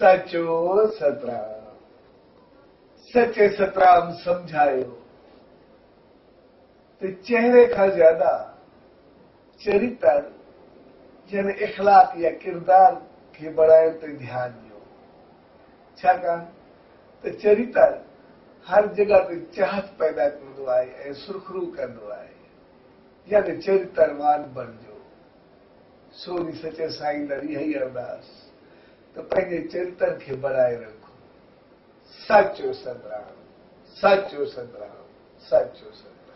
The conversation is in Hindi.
सचो सतराम सचे सतराम समझायो। तो चेहरे का ज़्यादा चरित्र जन इखलाक या किरदार के बढ़ाए तो ध्यान दियो। छाकाणि तो चरित्र हर जगह ते चाहत पैदा कंदो आहे ऐं सुरखरू कंदो आहे यानी चरित्रवान बणिजो सोनी सचे साईं लाइ इहा अरदास। त पंहिंजे चिंतन खे बढ़ाए रखो। सचो संग्राम सचो संग्राम सचो सतराम।